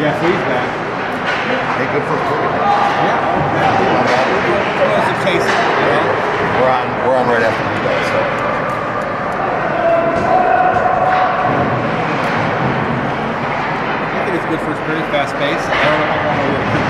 Yeah, so he's back. Hey, good first period. Yeah. Close the chase, you know. We're on. We're on right after you guys. So. I think it's good for his pretty fast pace. I don't know how long we're to